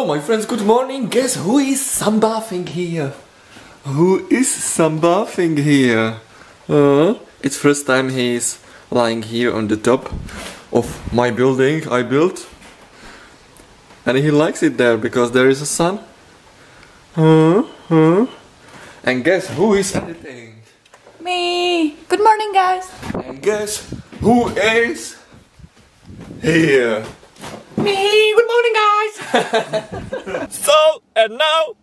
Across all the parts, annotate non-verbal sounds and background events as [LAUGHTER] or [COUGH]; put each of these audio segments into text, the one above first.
Hello my friends, good morning. Guess who is sunbathing here? Who is sunbathing here? Uh, it's first time he's lying here on the top of my building I built. And he likes it there because there is a sun. Uh, uh. And guess who is editing? Me! Good morning, guys! And guess who is here? Me! Good morning, guys! [LAUGHS] So, and now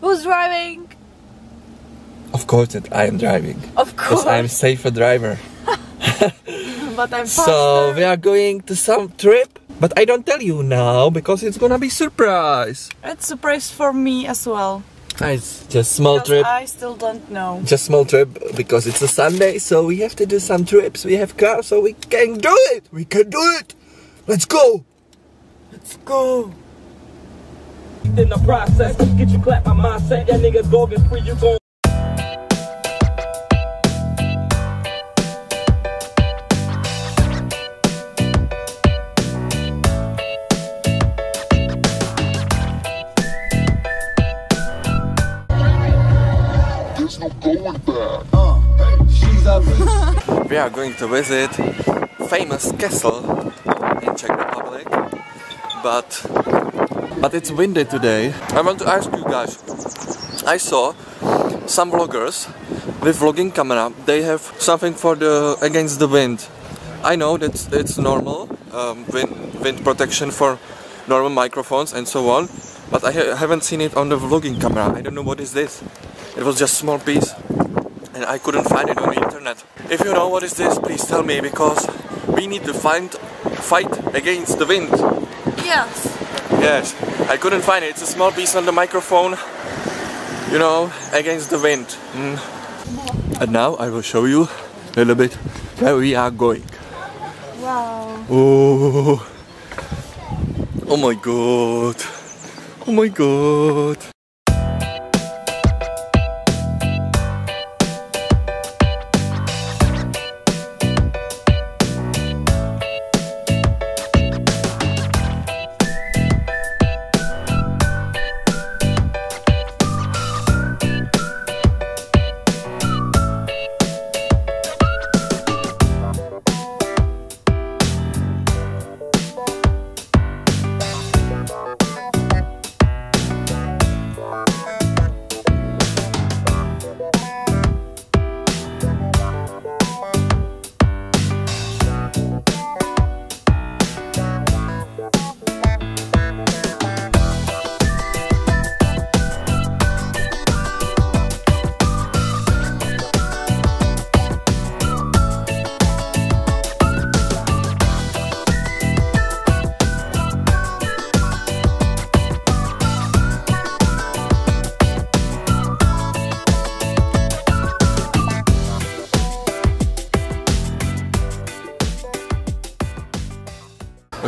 Who's driving? Of course that I am driving. Of Because course! I'm safer driver. [LAUGHS] but I'm faster. So we are going to some trip, but I don't tell you now because it's gonna be surprise. It's surprise for me as well. Ah, It's just small Because trip. I still don't know. Just small trip because it's a Sunday, so we have to do some trips. We have cars, so we can do it. We can do it. Let's go. Let's go. in the process. Get you clap my mindset, that nigga dog is free, you gon' There's no going back. Uh, we are going to visit famous castle in Czech Republic, but but it's windy today. I want to ask you guys. I saw some vloggers with vlogging camera. They have something for the against the wind. I know that it's normal um, wind wind protection for normal microphones and so on, but I ha haven't seen it on the vlogging camera. I don't know what is this. It was just small piece and I couldn't find it on the internet. If you know what is this, please tell me because we need to find fight against the wind. Yes. Yes, I couldn't find it. It's a small piece on the microphone, you know, against the wind. Mm. And now I will show you a little bit where we are going. Wow. Oh, oh my god. Oh my god.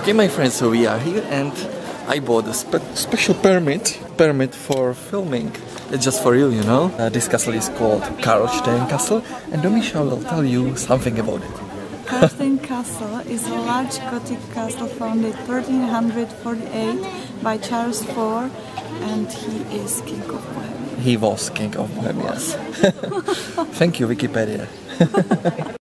Okay, my friends, so we are here and I bought a spe special permit permit for filming. It's just for you, you know. Uh, this castle is called Karlstein Castle, and Domisha will tell you something about it. Karlstein Castle is a large Gothic castle founded 1348 by Charles IV and he is King of Bohemia. He was king of Bohemia. Yes. [LAUGHS] Thank you, Wikipedia. [LAUGHS]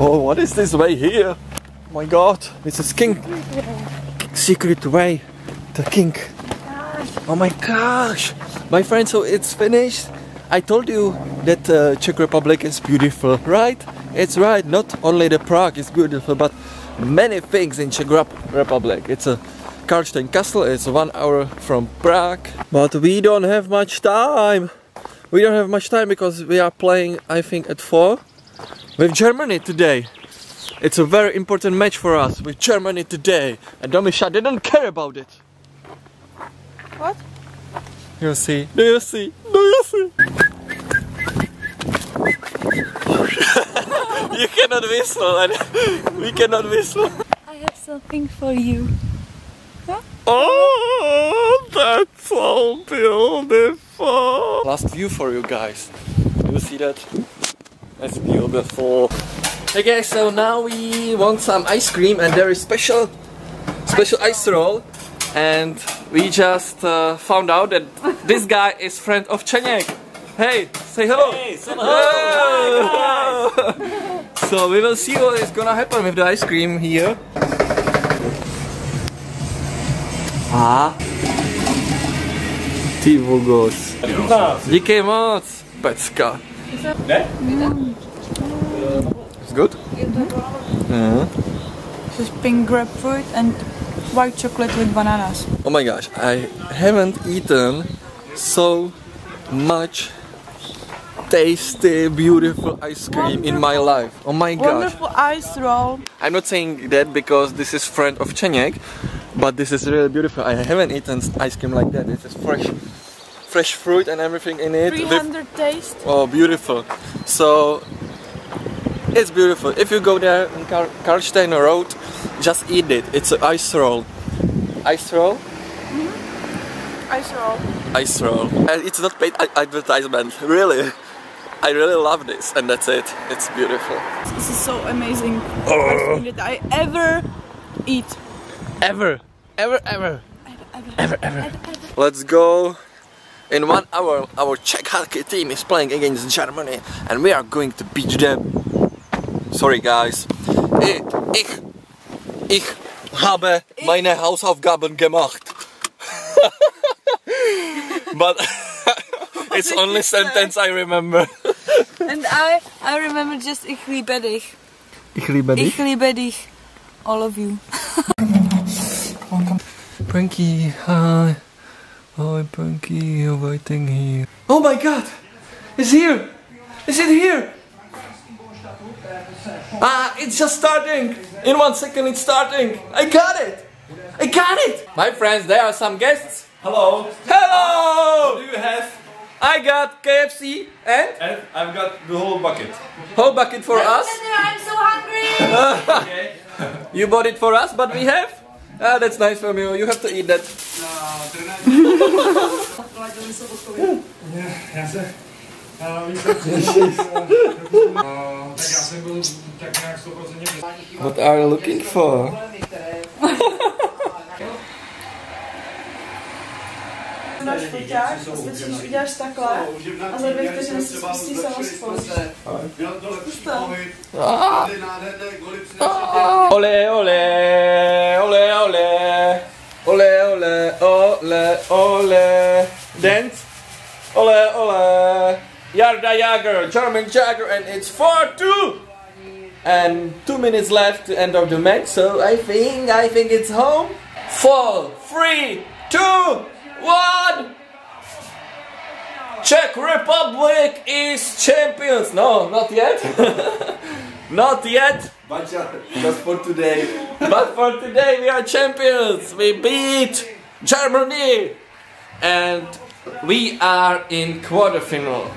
oh, what is this way here? Oh my god, this is king. Secret way. The king. Oh my gosh. My friend, so it's finished. I told you that uh, Czech Republic is beautiful, right? It's right. Not only the Prague is beautiful, but many things in Czech Republic. It's a Karlstein Castle. It's one hour from Prague, but we don't have much time. We don't have much time because we are playing, I think, at four with Germany today. It's a very important match for us with Germany today, and Domisha didn't care about it. What? You see? Do you see? Do you see? [LAUGHS] you cannot whistle and we cannot whistle. I have something for you. Oh, that's so beautiful. beautiful. Last view for you guys. You see that? That's beautiful. Hey guys, so now we want some ice cream and there is special special ice roll and we just uh, found out that this guy is friend of Cenek. Hey, say hello. Hey, say hello. [LAUGHS] so we will see what is gonna happen with the ice cream here. A? Ty vogos. Díky moc, pecka. Ne? It's good? Yeah. This is pink grapefruit and white chocolate with bananas. Oh my gosh, I haven't eaten so much tasty, beautiful ice cream in my life. Oh my gosh. Wonderful ice roll. I'm not saying that because this is friend of Cenek, but this is really beautiful. I haven't eaten ice cream like that. This is fresh, fresh fruit and everything in it. with- taste. Oh, beautiful. So it's beautiful. If you go there on Kar- Karlsteiner Road, just eat it. It's an ice roll. Ice roll? Mm-hmm. Ice roll. Ice roll. And it's not paid advertisement. Really. I really love this, and that's it. It's beautiful. This is so amazing. Oh. Ice cream that I ever eat. ever Ever, ever, ever, ever, ever. Let's go. In one hour, our Czech hockey team is playing against Germany, and we are going to beat them. Sorry, guys. Ich, ich, ich habe meine Hausaufgaben gemacht. [LAUGHS] but [LAUGHS] it's only sentence I remember. [LAUGHS] And I, I remember just ich liebe dich. Ich liebe dich. Ich liebe dich. All of you. Prankie, hi. Hi, Prankie, you're waiting here. Oh my god! It's here! Is it here? Ah, it's just starting! In one second, it's starting! I got it! I got it! My friends, there are some guests. Hello. Hello! What do you have? I got KFC and And I've got the whole bucket. whole bucket for us. I'm so hungry. [LAUGHS] Okay. You bought it for us, but we have. Ah, that's nice from you. You have to eat that. Já se a výsledky no, tak já jsem byl tak nějak 100% What are you looking for? Máš foťák, stačí, když uděláš takhle a za dvě vteřiny si spustí samospol. Ole, ole, ole, ole, ole, ole, ole, dance, ole, ole, Yarda Jagr, German Jagger, and it's 4-2! And two minutes left to end of the match, so I think, I think it's home. Four, three, two, one! Czech Republic is champions! No, not yet. [LAUGHS] not yet. But just for today. But for today we are champions. We beat Germany, and we are in quarterfinal.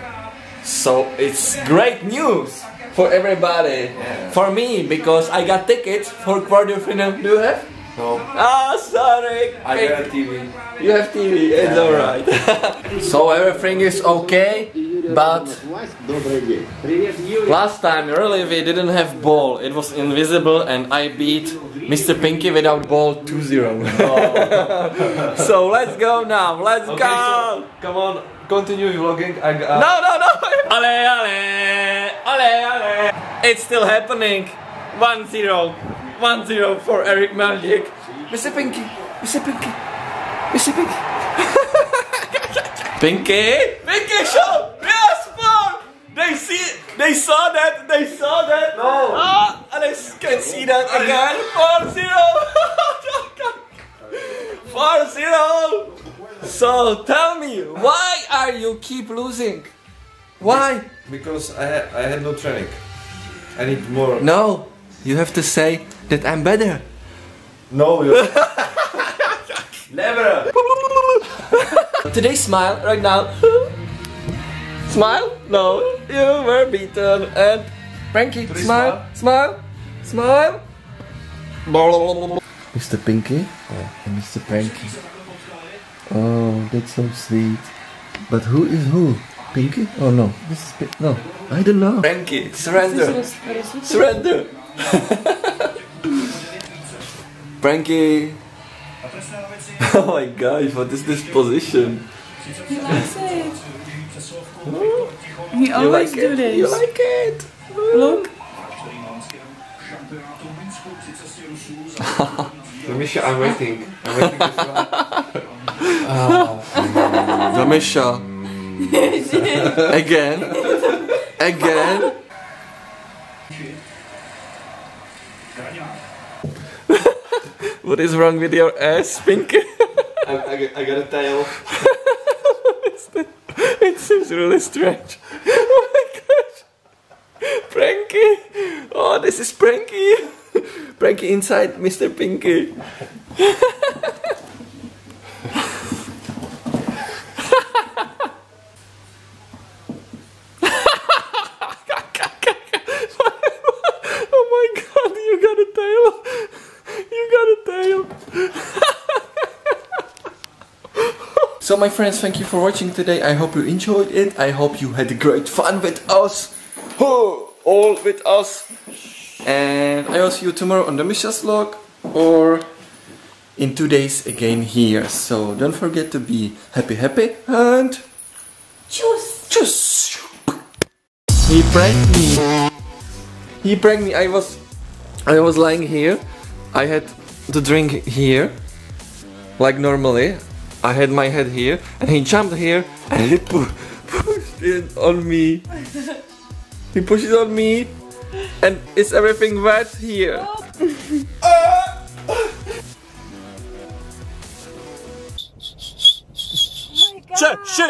So it's great news for everybody. For me because I got tickets for quarterfinal. Do you have? No. Ah, sorry. I got a TV. You have TV. It's alright. [LAUGHS] so everything is okay, but Last time, really, we didn't have ball. It was invisible, and I beat Mr. Pinky without ball 2-0. [LAUGHS] so let's go now. Let's Okay, go. so come on, continue vlogging. I got. Uh, no, no, no. [LAUGHS] Ale, ale, ale, ale. It's still happening. 1-0. 1-0 for Erik Magic. Mr. Pinky. Mr. Pinky. Mr. Pinky. [LAUGHS] Pinky. Pinky show. Yes, four. They see. They saw that. They saw that. No. Ah, and I can see that again. 4-0. 4-0. [LAUGHS] So tell me, why are you keep losing? Why? Because I had, I had no training. I need more. No, you have to say that I'm better. No. You... [LAUGHS] Never. [LAUGHS] Today smile right now. Smile? No, you were beaten. And Frankie, Today smile, smile, smile. Mr. Pinky oh, and Mr. Frankie. Oh, that's so sweet. But who is who? Pinky? Oh no, this is Pin- no. I don't know. Frankie, surrender, surrender. [LAUGHS] Frankie. [LAUGHS] Oh my gosh, what is this position? He likes it. He always like do it? this. You like it? Look. [LAUGHS] Misha, I'm waiting. I'm waiting this one. Ramisha. Again. Again. [LAUGHS] what is wrong with your ass, Pinky? I, I, I got a tail. [LAUGHS] it seems really strange. Oh my gosh. Frankie. Oh, this is Frankie. Frankie inside Mr. Pinky. [LAUGHS] oh my god, you got a tail. You got a tail. So my friends, thank you for watching today. I hope you enjoyed it. I hope you had great fun with us. Oh, all with us. And I will see you tomorrow on the Misha's vlog or in two days again here. So don't forget to be happy, happy and choose. Choose. He pranked me. He pranked me. I was, I was lying here. I had the drink here, like normally. I had my head here, and he jumped here, and he pu- pushed it on me. He pushed it on me, and is everything wet here? Oh. Shit! Shit!